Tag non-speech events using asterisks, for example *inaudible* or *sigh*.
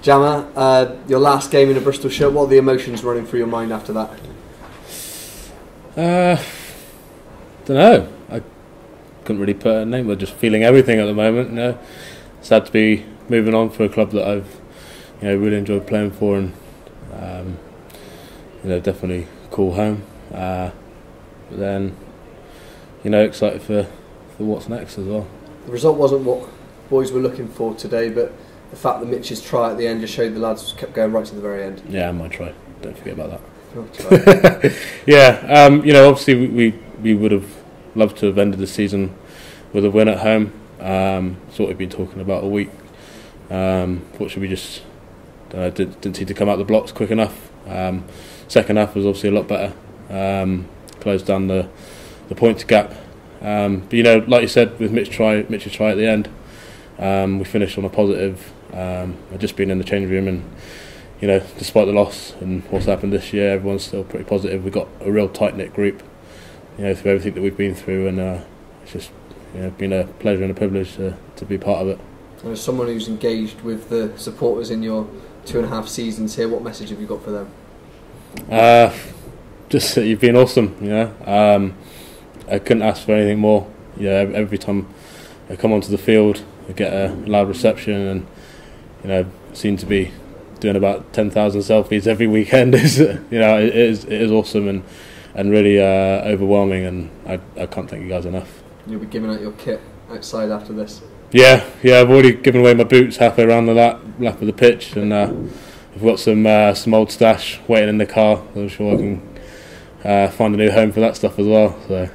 Jammer, uh, your last game in a Bristol shirt, what are the emotions running through your mind after that? Uh, don't know. I couldn't really put a name. We're just feeling everything at the moment. You know, sad to be moving on for a club that I've, you know, really enjoyed playing for, and um, you know, definitely call home. Uh, but then, you know, excited for for what's next as well. The result wasn't what boys were looking for today, but the fact that Mitch's try at the end just showed the lads kept going right to the very end. Yeah, might try. Don't forget about that. *laughs* *laughs* Yeah, um, you know, obviously we, we, we would have loved to have ended the season with a win at home. Um, it's what we've been talking about all week. Um, fortunately, we just uh, didn't, didn't seem to come out the blocks quick enough. Um, second half was obviously a lot better. Um, closed down the the points gap. Um, but you know, like you said, with Mitch try, Mitch's try at the end, um, we finished on a positive. Um, I've just been in the change room and you know, despite the loss and what's happened this year, everyone's still pretty positive. We've got a real tight knit group, you know, through everything that we've been through, and uh, it's just you know, been a pleasure and a privilege to, to be part of it. And as someone who's engaged with the supporters in your two and a half seasons here, what message have you got for them? Uh, just that you've been awesome, you know. Um, I couldn't ask for anything more. Yeah, every time I come onto the field, I get a loud reception, and you know, seem to be doing about ten thousand selfies every weekend. *laughs* is you know, it is it is awesome and and really uh, overwhelming, and I I can't thank you guys enough. You'll be giving out your kit outside after this. Yeah, yeah, I've already given away my boots halfway around the lap, lap of the pitch, and uh, I've got some uh, some old stash waiting in the car. I'm sure I can uh, find a new home for that stuff as well. So